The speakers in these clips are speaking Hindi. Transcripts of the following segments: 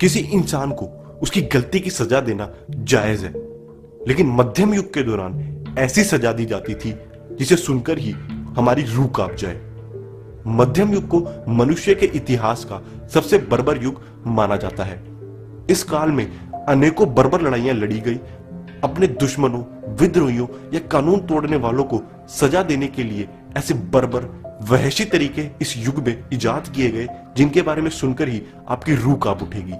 किसी इंसान को उसकी गलती की सजा देना जायज़ है। लेकिन मध्यम युग के दौरान ऐसी सजा दी जाती थी जिसे सुनकर ही हमारी रूह काँप जाए। मध्यम युग को मनुष्य के इतिहास का सबसे बर्बर युग माना जाता है। इस काल में अनेकों बर्बर लड़ाइयाँ लड़ी गई। अपने दुश्मनों, विद्रोहियों या कानून तोड़ने वालों को सजा देने के लिए ऐसे बर्बर वहशी तरीके इस युग में इजाद किए गए, जिनके बारे में सुनकर ही आपकी रूह काँप उठेगी।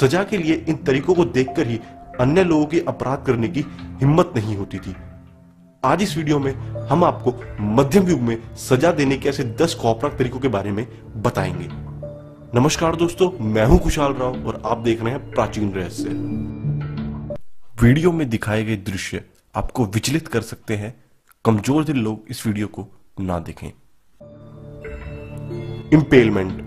सजा के लिए इन तरीकों को देखकर ही अन्य लोगों के अपराध करने की हिम्मत नहीं होती थी। आज इस वीडियो में हम आपको मध्यम युग में सजा देने के ऐसे दस खौफनाक तरीकों के बारे में बताएँगे। नमस्कार दोस्तों, मैं हूँ खुशहाल राव और आप देख रहे हैं प्राचीन रहस्य। वीडियो में दिखाए गए दृश्य आपको विचलित कर सकते हैं। कमज़ोर दिल लोग इस वीडियो को ना देखें। इम्पेलमेंट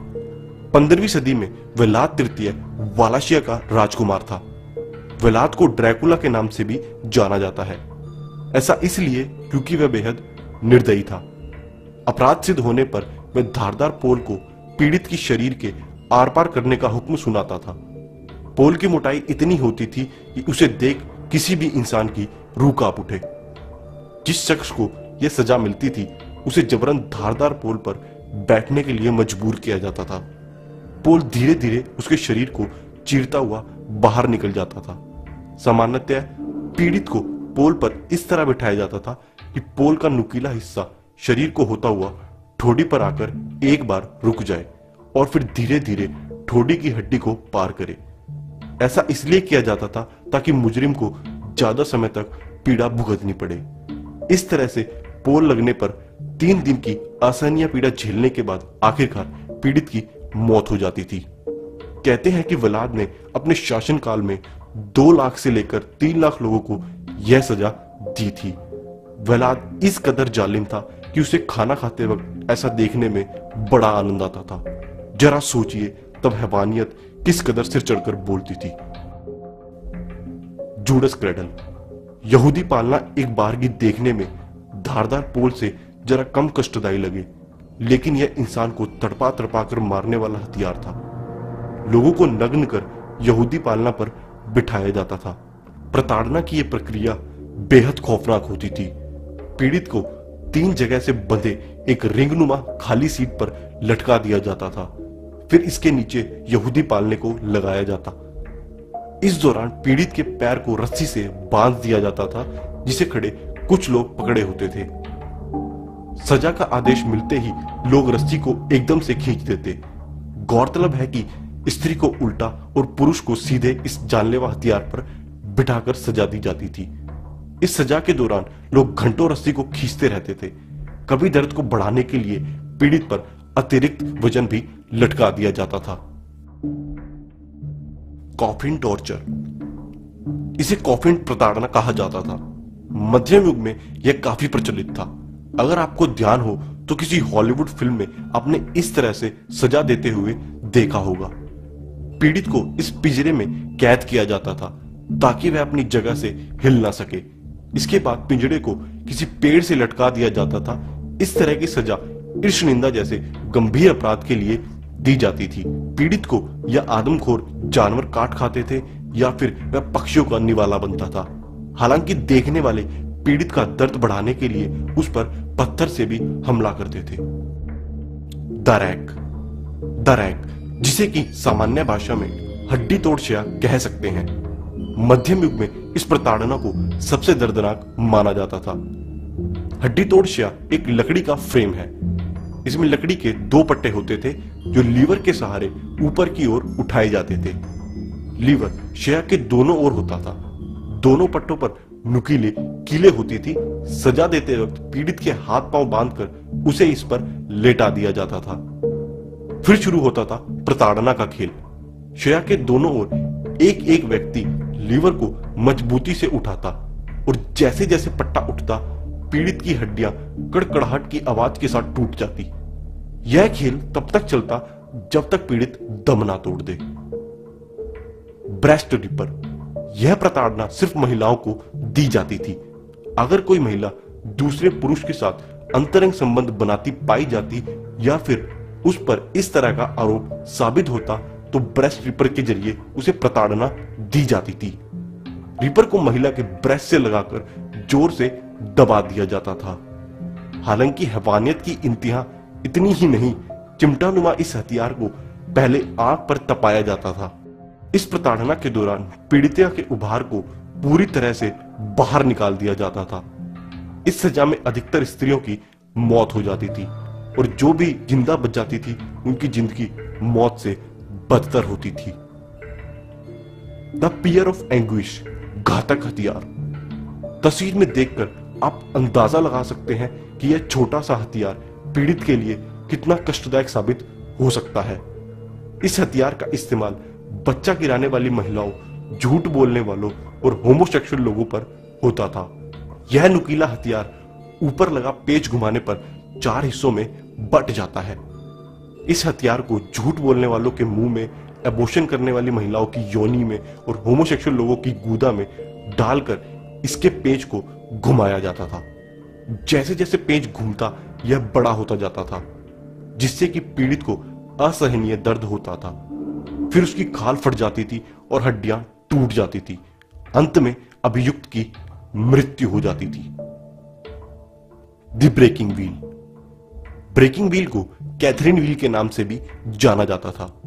पंद्रहवीं सदी में वेलाद तृतीय वालाशिया का राजकुमार था। वेलाद को ड्रैकुला के नाम से भी जाना जाता है। ऐसा इसलिए क्योंकि वह बेहद निर्दयी था। अपराध सिद्ध होने पर वह धारदार पोल को पीड़ित की शरीर के आर पार करने का हुक्म सुनाता था। पोल की मोटाई इतनी होती थी कि उसे देख किसी भी इंसान की रूह काँप उठे। जिस शख्स को यह सजा मिलती थी, उसे जबरन धारदार पोल पर बैठने के लिए मजबूर किया जाता था। पोल धीरे धीरे उसके शरीर को चीरता हुआ बाहर निकल जाता था। सामान्यतः पीड़ित को पोल पर इस तरह बिठाया जाता था कि पोल का नुकीला हिस्सा शरीर को होता हुआ ठोडी पर आकर एक बार रुक जाए और फिर धीरे धीरे ठोडी की हड्डी को पार करे। ऐसा इसलिए किया जाता था ताकि मुजरिम को ज़्यादा समय तक पीड़ा भुगतनी पड़े। इस तरह से पोल लगने पर तीन दिन की असहनीय पीड़ा झेलने के बाद आखिरकार पीड़ित की मौत हो जाती थी। कहते हैं कि वलाद ने अपने शासनकाल में दो लाख से लेकर तीन लाख लोगों को यह सजा दी थी। वलाद इस कदर जालिम था कि उसे खाना खाते वक्त ऐसा देखने में बड़ा आनंद आता था। जरा सोचिए, तब हैवानियत किस कदर सिर चढ़कर बोलती थी। जूडस क्रेडल, यहूदी पालना एक बारगी देखने में धारदार पोल से जरा कम कष्टदायी लगे, लेकिन यह इंसान को तड़पा तड़पा कर मारने वाला हथियार था। लोगों को नग्न कर यहूदी पालना पर बिठाया जाता था। प्रताड़ना की यह प्रक्रिया बेहद खौफनाक होती थी। पीड़ित को तीन जगह से बंधे एक रिंगनुमा खाली सीट पर लटका दिया जाता था। फिर इसके नीचे यहूदी पालने को लगाया जाता। इस दौरान पीड़ित के पैर को रस्सी से बाँध दिया जाता था, जिसे खड़े कुछ लोग पकड़े होते थे। सजा का आदेश मिलते ही लोग रस्सी को एकदम से खींच देते। गौरतलब है कि स्त्री को उल्टा और पुरुष को सीधे इस जानलेवा हथियार पर बिठाकर सजा दी जाती थी। इस सजा के दौरान लोग घंटों रस्सी को खींचते रहते थे। कभी दर्द को बढ़ाने के लिए पीड़ित पर अतिरिक्त वज़न भी लटका दिया जाता था। Coffin torture. इसे कॉफिन प्रताड़ना कहा जाता था। मध्यम युग में यह काफ़ी प्रचलित था। अगर आपको ध्यान हो तो किसी हॉलीवुड फ़िल्म में आपने इस तरह से सजा देते हुए देखा होगा। पीड़ित को इस पिंजरे में कैद किया जाता था, ताकि वह अपनी जगह से हिल ना सके। इसके बाद पिंजड़े को किसी पेड़ से लटका दिया जाता था। इस तरह की सजा ईर्ष निंदा जैसे गंभीर अपराध के लिए दी जाती थी। पीड़ित को यह आदमखोर जानवर काट खाते थे या फिर वह पक्षियों का निवाला बनता था। हालाँकि देखने वाले पीड़ित का दर्द बढ़ाने के लिए उस पर पत्थर से भी हमला करते थे। दरैक दरैक, जिसे कि सामान्य भाषा में हड्डी तोड़ शया कह सकते हैं। मध्यम युग में इस प्रताड़ना को सबसे दर्दनाक माना जाता था। हड्डी तोड़ शया एक लकड़ी का फ्रेम है। इसमें लकड़ी के दो पट्टे होते थे, जो लीवर के सहारे ऊपर की ओर उठाए जाते थे। लीवर शया के दोनों ओर होता था। दोनों पट्टों पर नुकीले, कीले होती थी। सजा देते वक्त पीड़ित के हाथ पाँव बांधकर उसे इस पर लेटा दिया जाता था। फिर शुरू होता था प्रताड़ना का खेल। शया के दोनों ओर एक एक व्यक्ति लीवर को मजबूती से उठाता और जैसे जैसे पट्टा उठता, पीड़ित की हड्डियाँ कड़कड़ाहट की आवाज़ के साथ टूट जाती। यह खेल तब तक चलता जब तक पीड़ित दम ना तोड़ दे। ब्रेस्ट रिपर यह प्रताड़ना सिर्फ़ महिलाओं को दी जाती थी। अगर कोई महिला दूसरे पुरुष के साथ अंतरंग संबंध बनाती पाई जाती या फिर उस पर इस तरह का आरोप साबित होता तो ब्रेस्ट रिपर के ज़रिए उसे प्रताड़ना दी जाती थी। रिपर को महिला के ब्रेस्ट से लगाकर ज़ोर से दबा दिया जाता था। हालाँकि हैवानियत की इंतहा इतनी ही नहीं चिमटा नुमा इस हथियार को पहले आँख पर तपाया जाता था। इस प्रताड़ना के दौरान पीड़िता के उभार को पूरी तरह से बाहर निकाल दिया जाता था। इस सजा में अधिकतर स्त्रियों की मौत हो जाती थी और जो भी ज़िंदा बच जाती थी, उनकी ज़िंदगी मौत से बदतर होती थी। द पियर ऑफ़ एंग्विश घातक हथियार। तस्वीर में देखकर आप अंदाज़ा लगा सकते हैं कि यह छोटा सा हथियार पीड़ित के लिए कितना कष्टदायक साबित हो सकता है। इस हथियार का इस्तेमाल बच्चा गिराने वाली महिलाओं, झूठ बोलने वालों और होमोसेक्सुअल लोगों पर होता था। यह नुकीला हथियार ऊपर लगा पेच घुमाने पर चार हिस्सों में बट जाता है। इस हथियार को झूठ बोलने वालों के मुँह में एबोशन करने वाली महिलाओं की योनी में और होमोसेक्सुअल लोगों की गुदा में डालकर इसके पेज को घुमाया जाता था। जैसे जैसे पेज घूमता, यह बड़ा होता जाता था, जिससे कि पीड़ित को असहनीय दर्द होता था। फिर उसकी खाल फट जाती थी और हड्डियाँ टूट जाती थी। अंत में अभियुक्त की मृत्यु हो जाती थी। ब्रेकिंग व्हील ब्रेकिंग व्हील को कैथरीन व्हील के नाम से भी जाना जाता था।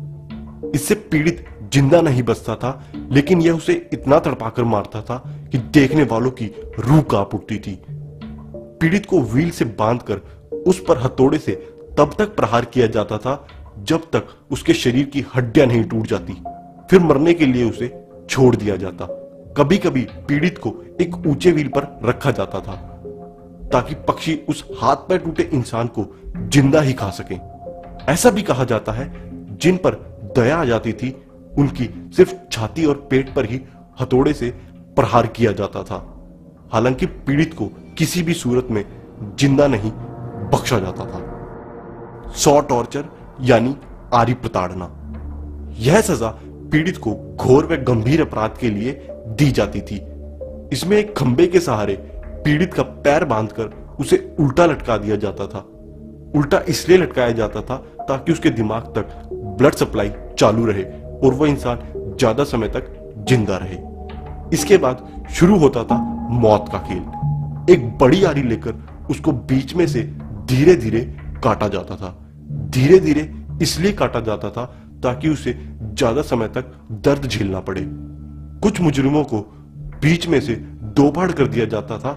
इससे पीड़ित ज़िंदा नहीं बचता था, लेकिन यह उसे इतना तड़पाकर मारता था कि देखने वालों की रूह काँप उठती थी। पीड़ित को व्हील से बांधकर उस पर हथौड़े से तब तक प्रहार किया जाता था, जब तक उसके शरीर की हड्डियाँ नहीं टूट जाती। फिर मरने के लिए उसे छोड़ दिया जाता। कभी कभी पीड़ित को एक ऊँचे व्हील पर रखा जाता था, ताकि पक्षी उस हाथ पैर टूटे इंसान को ज़िंदा ही खा सके। ऐसा भी कहा जाता है, जिन पर दया आ जाती थी, उनकी सिर्फ़ छाती और पेट पर ही हथौड़े से प्रहार किया जाता था। हालाँकि पीड़ित को किसी भी सूरत में ज़िंदा नहीं बख्शा जाता था। सौ टॉर्चर, यानी आरी प्रताड़ना। यह सजा पीड़ित को घोर व गंभीर अपराध के लिए दी जाती थी। इसमें एक खंबे के सहारे पीड़ित का पैर बांधकर उसे उल्टा लटका दिया जाता था। उल्टा इसलिए लटकाया जाता था ताकि उसके दिमाग तक ब्लड सप्लाई चालू रहे और वह इंसान ज़्यादा समय तक ज़िंदा रहे। इसके बाद शुरू होता था मौत का खेल। एक बड़ी आरी लेकर उसको बीच में से धीरे धीरे काटा जाता था। धीरे धीरे इसलिए काटा जाता था ताकि उसे ज़्यादा समय तक दर्द झेलना पड़े। कुछ मुजरिमों को बीच में से दो फाड़ कर दिया जाता था,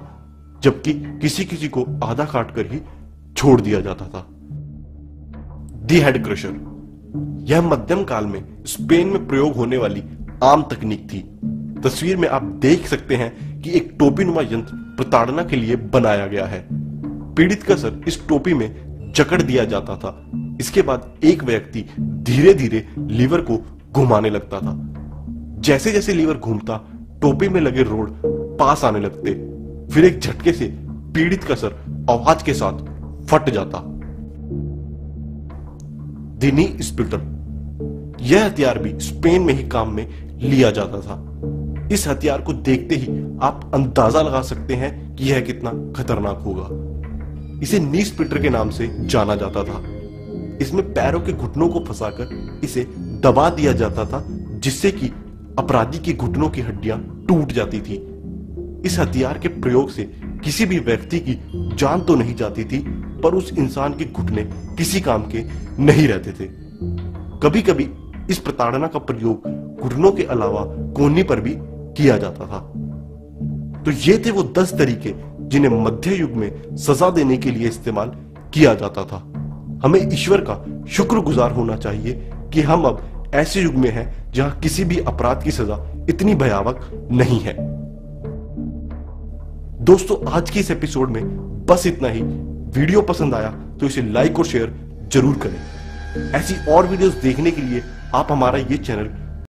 जबकि किसी किसी को आधा काट कर ही छोड़ दिया जाता था। दी हेड क्रशर यह मध्यम काल में स्पेन में प्रयोग होने वाली आम तकनीक थी। तस्वीर में आप देख सकते हैं कि एक टोपी नुमा यंत्र प्रताड़ना के लिए बनाया गया है। पीड़ित का सर इस टोपी में जकड़ दिया जाता था। इसके बाद एक व्यक्ति धीरे धीरे लीवर को घुमाने लगता था। जैसे जैसे लीवर घूमता, टोपी में लगे रोड पास आने लगते। फिर एक झटके से पीड़ित का सर आवाज़ के साथ फट जाता। दिनी स्पिटर यह हथियार भी स्पेन में ही काम में लिया जाता था। इस हथियार को देखते ही आप अंदाज़ा लगा सकते हैं कि यह कितना खतरनाक होगा। इसे नी स्पिटर के नाम से जाना जाता था। इसमें पैरों के घुटनों को फंसाकर इसे दबा दिया जाता था, जिससे कि अपराधी के घुटनों की हड्डियाँ टूट जाती थी। इस हथियार के प्रयोग से किसी भी व्यक्ति की जान तो नहीं जाती थी पर उस इंसान के घुटने किसी काम के नहीं रहते थे। कभी कभी इस प्रताड़ना का प्रयोग घुटनों के अलावा कोहनी पर भी किया जाता था। तो ये थे वो दस तरीके जिन्हें मध्य युग में सजा देने के लिए इस्तेमाल किया जाता था। हमें ईश्वर का शुक्रगुजार होना चाहिए कि हम अब ऐसे युग में हैं जहाँ किसी भी अपराध की सजा इतनी भयावक नहीं है। दोस्तों, आज की इस एपिसोड में बस इतना ही। वीडियो पसंद आया तो इसे लाइक और शेयर ज़रूर करें। ऐसी और वीडियोस देखने के लिए आप हमारा ये चैनल